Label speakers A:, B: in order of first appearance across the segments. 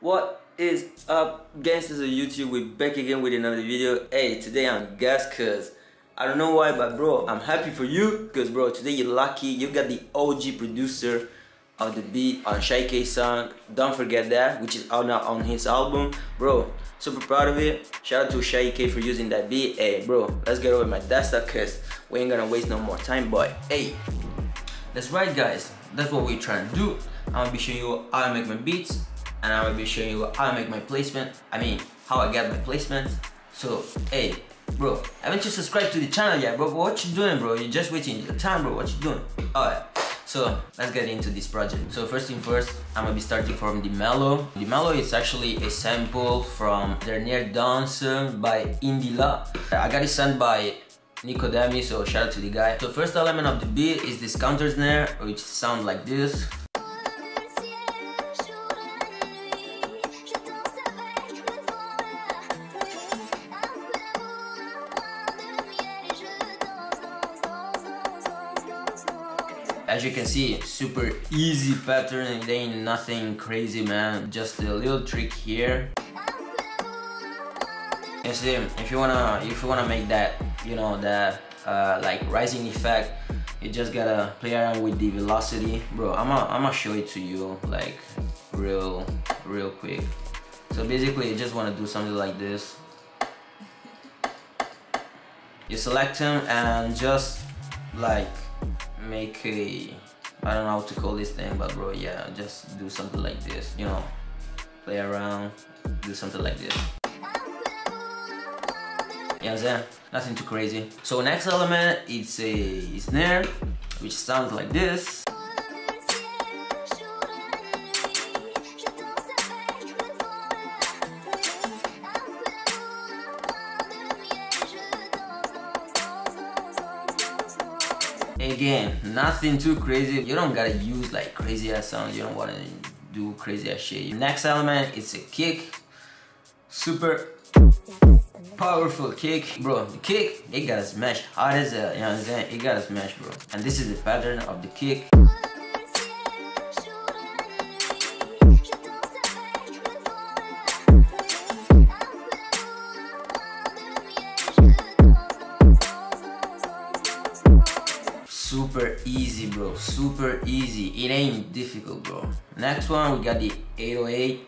A: What is up gangsters of YouTube? We're back again with another video. Hey, today I'm gassed cause I don't know why, but bro, I'm happy for you because bro, today you're lucky. You got the OG producer of the beat on Sha Ek song. Don't forget that, which is out now on his album. Bro, super proud of it. Shout out to Sha Ek for using that beat. Hey bro, let's get over my dasta cause we ain't gonna waste no more time, boy. Hey, that's right guys. That's what we're trying to do. I'm gonna be showing you how I make my beats and I will be showing you how I make my placement. I mean, how I get my placement. So, hey, bro, haven't you subscribed to the channel yet, bro? What you doing, bro? You're just waiting your time, bro. What you doing? Alright, so let's get into this project. So first thing first, I'm gonna be starting from the mellow. The mellow is actually a sample from Dernier Danse by Indila. I got it sent by Nicodemi, so shout out to the guy. So first element of the beat is this counter snare, which sounds like this. As you can see super easy pattern and ain't nothing crazy man. Just a little trick here. You see if you wanna if you wanna make that you know that uh, like rising effect you just gotta play around with the velocity. Bro i'm gonna I'm gonna show it to you like real real quick. So basically you just want to do something like this. You select him and just like make a I don't know how to call this thing but bro yeah just do something like this you know. Play around do something like this. Yeah then nothing too crazy. So next element it's a snare which sounds like this again nothing too crazy. You don't gotta use like crazy ass sounds you don't want to do crazy ass shit. Next element it's a kick. Super powerful kick. Bro the kick it gotta smash hard as a you know what i'm saying? It gotta smash bro. And this is the pattern of the kick super easy bro. Super easy. It ain't difficult bro. Next one we got the 808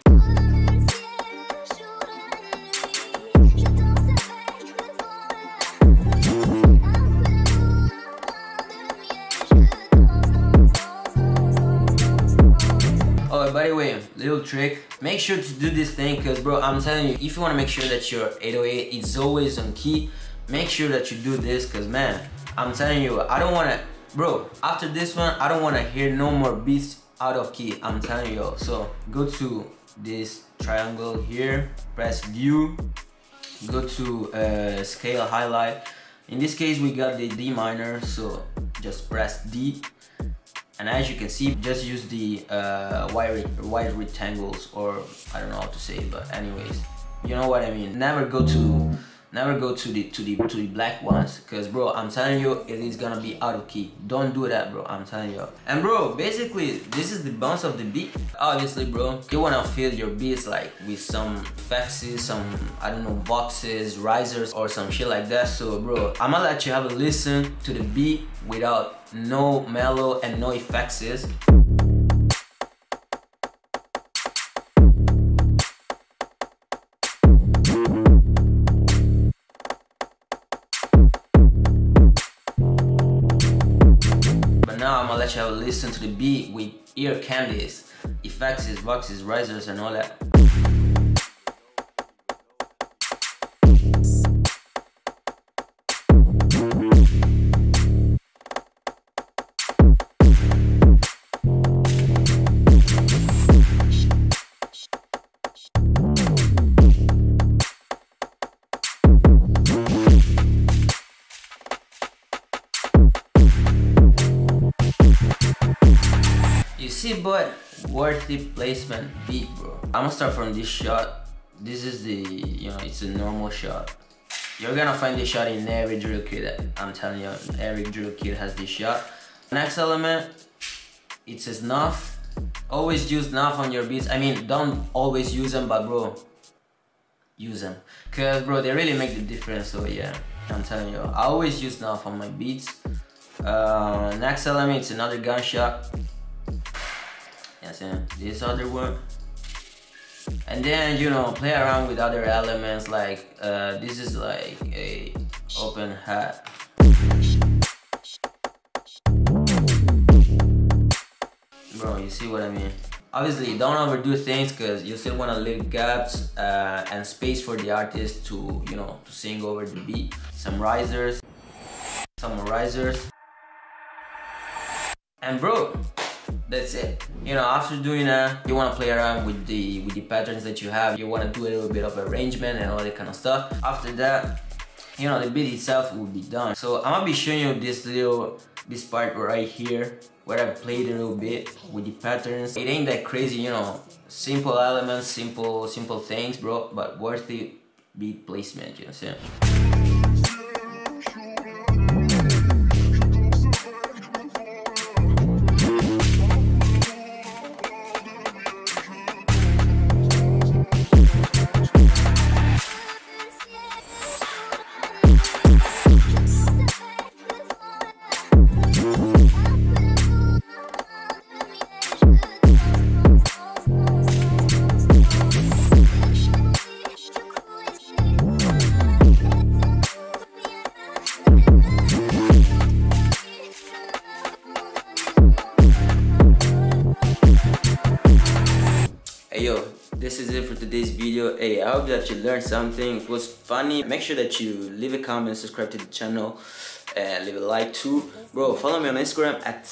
A: Oh, oh by the way, little trick. Make sure to do this thing because, bro, I'm telling you, if you want to make sure that your 808 is always on key, make sure that you do this because, man, I'm telling you, I don't want to, bro, after this one, I don't want to hear no more beats out of key. I'm telling you. So go to this triangle here, press view, go to uh, scale highlight. In this case, we got the D minor, so just press D. And as you can see, just use the uh, white, white rectangles, or I don't know how to say it, but anyways, you know what I mean. Never go to never go to the to the to the black ones because bro i'm telling you it is gonna be out of key. Don't do that bro i'm telling you. And bro basically this is the bounce of the beat. Obviously bro you want to fill your beats like with some effects some i don't know boxes risers or some shit like that. So bro i'm gonna let you have a listen to the beat without no mellow and no effects have a listen to the beat with ear candies, effects, boxes, risers, and all that. See but worthy placement beat bro i'm gonna start from this shot this is the you know it's a normal shot you're gonna find this shot in every drill kit i'm telling you every drill kit has this shot next element it's a snuff always use nav on your beats. I mean, don't always use them, but bro, use them. Cause bro, they really make the difference. So yeah, I'm telling you, I always use nav on my beats. Uh, next element it's another gunshot. Yes, yeah, this other one. And then you know, play around with other elements like uh, this is like a open hat. Bro, you see what I mean? Obviously, don't overdo things because you still want to leave gaps uh, and space for the artist to, you know, to sing over the beat. Some risers, some risers. And bro, that's it. You know, after doing that, you want to play around with the with the patterns that you have. You want to do a little bit of arrangement and all that kind of stuff. After that, you know, the beat itself will be done. So I'm gonna be showing you this little, this part right here where I played a little bit with the patterns. It ain't that crazy, you know, simple elements, simple, simple things, bro, but worth the beat placement, you know what I'm saying? Video. Hey, I hope that you learned something. It was funny. Make sure that you leave a comment, subscribe to the channel, and leave a like too. Bro, follow me on Instagram at.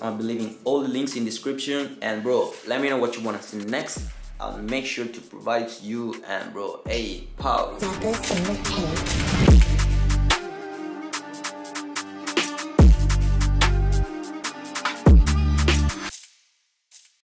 A: I'll be leaving all the links in description. And bro, let me know what you want to see next. I'll make sure to provide to you. And bro, hey, pow.